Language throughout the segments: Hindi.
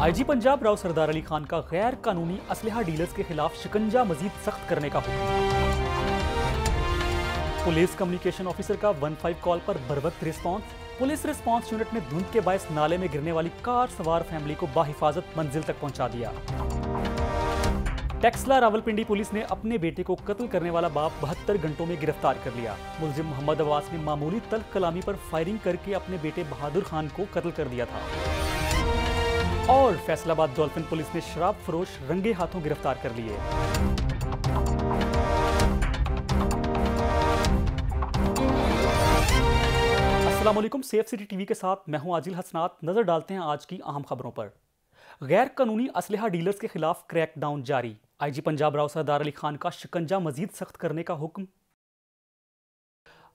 आईजी पंजाब राव सरदार अली खान का गैर कानूनी असलहा डीलर्स के खिलाफ शिकंजा मजीद सख्त करने का हुक्म। पुलिस कम्युनिकेशन ऑफिसर का वन फाइव कॉल पर बर वक्त रिस्पॉन्स पुलिस रिस्पॉन्स यूनिट ने धुंध के बायस नाले में गिरने वाली कार सवार फैमिली को बाहिफाजत मंजिल तक पहुँचा दिया। टेक्सला रावलपिंडी पुलिस ने अपने बेटे को कत्ल करने वाला बाप बहत्तर घंटों में गिरफ़्तार कर लिया। मुलजिम मोहम्मद अब्बास ने मामूली तल्ख कलामी पर फायरिंग करके अपने बेटे बहादुर खान को कत्ल कर दिया था। और फैसलाबाद डॉल्फिन पुलिस ने शराब फरोश रंगे हाथों गिरफ़्तार कर लिए। असलम सेफ़ सिटी टीवी के साथ मैं हूँ आजिल हसनात। नज़र डालते हैं आज की अहम खबरों पर। गैर कानूनी असलहा डीलर्स के खिलाफ क्रैकडाउन जारी। आईजी पंजाब राव सरदार अली खान का शिकंजा मजीद सख्त करने का हुक्म।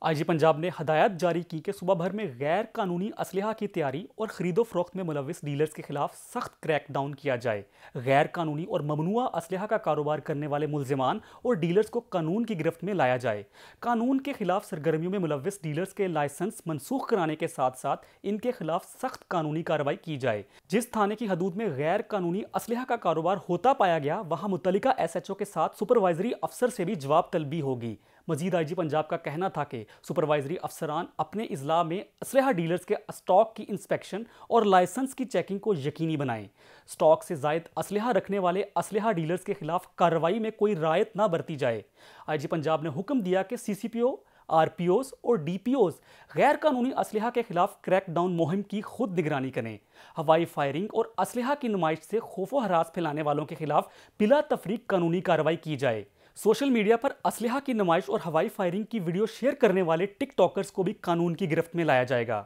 आईजी पंजाब ने हदायत जारी की कि सुबह भर में गैर कानूनी असलहा की तैयारी और खरीदो फरोख्त में मुलविस डीलर्स के खिलाफ सख्त क्रैकडाउन किया जाए। गैर कानूनी और ममनुआ असलहा का कारोबार करने वाले मुलजमान और डीलर्स को कानून की गिरफ्त में लाया जाए। कानून के खिलाफ सरगर्मियों में मुलविस डीलर्स के लाइसेंस मनसूख कराने के साथ साथ इनके खिलाफ सख्त कानूनी कार्रवाई की जाए। जिस थाने की हदूद में गैर कानूनी असलहा का कारोबार होता पाया गया, वहाँ मुतल एस एच ओ के साथ सुपरवाइजरी अफसर से भी जवाब तलबी होगी। मजीद आई जी पंजाब का कहना था कि सुपरवाइजरी अफसरान अपने अजला में असलहा डीलर्स के स्टॉक की इंस्पेक्शन और लाइसेंस की चेकिंग को यकीनी बनाएँ। स्टॉक से जायद असलहा रखने वाले असलहा डीलर्स के खिलाफ कार्रवाई में कोई रायत ना बरती जाए। आई जी पंजाब ने हुक्म दिया कि C C P O R P Os और डी पी ओज गैर कानूनी असलहा के खिलाफ क्रैकडाउन मुहिम की खुद निगरानी करें। हवाई फायरिंग और असलहा की नुमाइश से खौफो हरास फैलाने वालों के खिलाफ बिला तफरीक कानूनी कार्रवाई की जाए। सोशल मीडिया पर असलहा की नुमाइश और हवाई फायरिंग की वीडियो शेयर करने वाले टिकटॉकर्स को भी कानून की गिरफ्त में लाया जाएगा।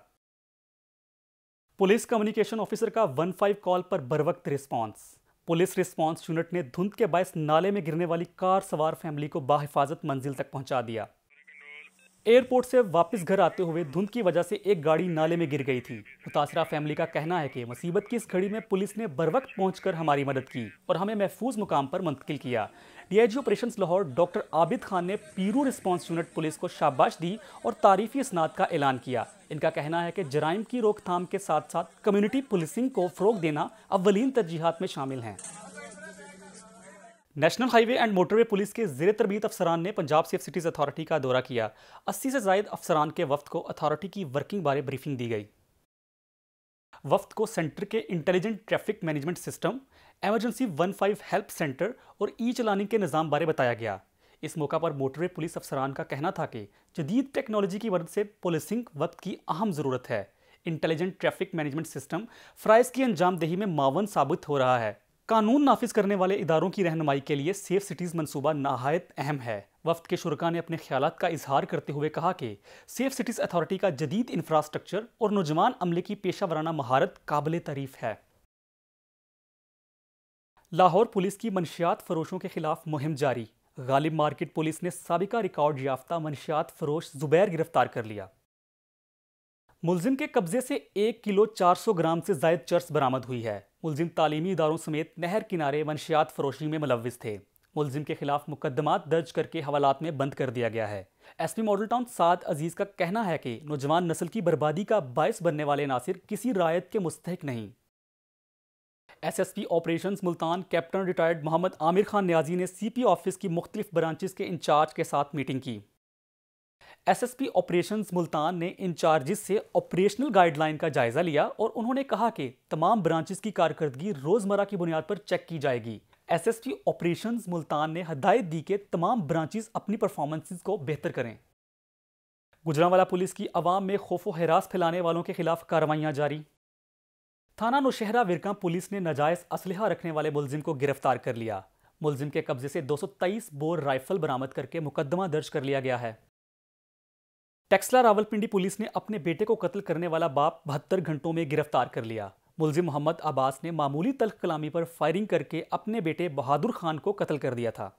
पुलिस कम्युनिकेशन ऑफिसर का वन फाइव कॉल पर बर वक्त रिस्पॉन्स पुलिस रिस्पॉन्स यूनिट ने धुंध के बायस नाले में गिरने वाली कार सवार फैमिली को बाहिफाजत मंजिल तक पहुँचा दिया। एयरपोर्ट से वापस घर आते हुए धुंध की वजह से एक गाड़ी नाले में गिर गई थी। मुतासरा फैमिली का कहना है कि मुसीबत की इस घड़ी में पुलिस ने बर वक्त पहुंचकर हमारी मदद की और हमें महफूज मुकाम पर मुंतकिल किया। DIG operation Lahore doctor Abid Khan ने पीरू रिस्पांस यूनिट पुलिस को शाबाश दी और तारीफी स्नात का ऐलान किया। इनका कहना है कि जराइम की रोकथाम के साथ साथ कम्युनिटी पुलिसिंग को फ़रोग देना अवलिन तरजीहत में शामिल हैं। National highway and motorway police के जेर तरबीत अफसरान ने पंजाब सेफ़ सिटीज़ अथॉरिटी का दौरा किया। अस्सी से जायद अफसरान के वफ्त को अथॉरिटी की वर्किंग बारे ब्रीफिंग दी गई। वफ्त को सेंटर के intelligent traffic management system emergency one five help centre और ई चलानी के निज़ाम बारे बताया गया। इस मौका पर मोटरवे पुलिस अफसरान का कहना था कि जदीद टेक्नोलॉजी की मदद से पुलिसिंग वक्त की अहम ज़रूरत है। इंटेलिजेंट ट्रैफ़िक मैनेजमेंट सिस्टम फ़्राइज़ की अंजाम दही में मावन साबित हो रहा है। कानून नाफिज करने वाले इदारों की रहनुमाई के लिए सेफ़ सिटीज़ मनसूबा नहायत अहम है। वफ्त के शुरा ने अपने ख्याल का इजहार करते हुए कहा कि सेफ़ सिटीज़ अथॉरिटी का जदीद इंफ्रास्ट्रक्चर और नौजवान अमले की पेशा वराना महारत काबिल तारीफ़ है। लाहौर पुलिस की मनशियात फरोशों के खिलाफ मुहिम जारी। गालिब मार्केट पुलिस ने सबका रिकॉर्ड याफ्ता मनशियात फरोश जुबैर गिरफ़्तार कर लिया। मुलजिम के कब्जे से एक किलो 400 ग्राम से जायद चर्स बरामद हुई है। मुलजिम तालीमी इदारों समेत नहर किनारे मनशियात फरोशी में मुलविस थे। मुलजिम के खिलाफ मुकदमात दर्ज करके हवालात में बंद कर दिया गया है। S P model town Saad Aziz का कहना है कि नौजवान नस्ल की बर्बादी का बायस बनने वाले नासिर किसी रायत के मुस्तक नहीं। S S P operation Multan captain retired Mohammad Amir Khan Niazi ने सी पी ऑफ़िस की मुख्तलिफ़ ब्रांचेस के इंचार्ज के साथ मीटिंग की। S S P operation Multan ने इंचार्जिस से ऑपरेशनल गाइडलाइन का जायजा लिया और उन्होंने कहा कि तमाम ब्रांचेस की कारकर्दगी रोज़मर्रा की बुनियाद पर चेक की जाएगी। S S P operation Multan ने हदायत दी कि तमाम ब्रांचेस अपनी परफॉर्मेंसेज को बेहतर करें। गुजरावाला पुलिस की आवाम में खौफ हरास फैलाने वालों के खिलाफ कार्रवाइयाँ जारी। थाना नौशहरा विरका पुलिस ने नजायज असलहा रखने वाले मुलजिम को गिरफ़्तार कर लिया। मुलजिम के कब्जे से 223 बोर राइफल बरामद करके मुकदमा दर्ज कर लिया गया है। टेक्सला रावलपिंडी पुलिस ने अपने बेटे को कत्ल करने वाला बाप बहत्तर घंटों में गिरफ़्तार कर लिया। मुलजिम मोहम्मद अब्बास ने मामूली तल्ख कलामी पर फायरिंग करके अपने बेटे बहादुर खान को कत्ल कर दिया था।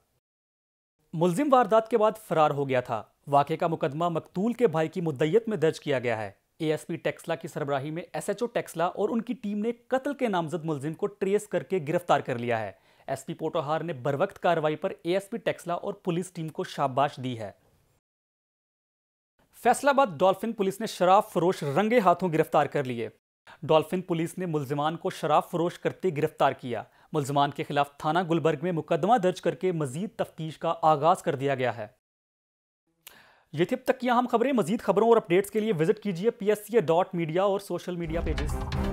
मुलजिम वारदात के बाद फरार हो गया था। वाक़े का मुकदमा मकतूल के भाई की मुद्दत में दर्ज किया गया है। एएसपी टेक्सला की सरबराही में एसएचओ टेक्सला और उनकी टीम ने कत्ल के नामजद मुलजिम को ट्रेस करके गिरफ़्तार कर लिया है। एसपी पोटोहार ने बरवक्त कार्रवाई पर एएसपी टेक्सला और पुलिस टीम को शाबाश दी है। फैसलाबाद डॉल्फिन पुलिस ने शराब फरोश रंगे हाथों गिरफ़्तार कर लिए। डॉल्फिन पुलिस ने मुलजमान को शराब फरोश करते गिरफ़्तार किया। मुलजमान के खिलाफ थाना गुलबर्ग में मुकदमा दर्ज करके मजीद तफ्तीश का आगाज़ कर दिया गया है। ये थी अब तक की अहम खबरें। मजीद खबरों और अपडेट्स के लिए विज़िट कीजिए P S C dot media और सोशल मीडिया पेजेस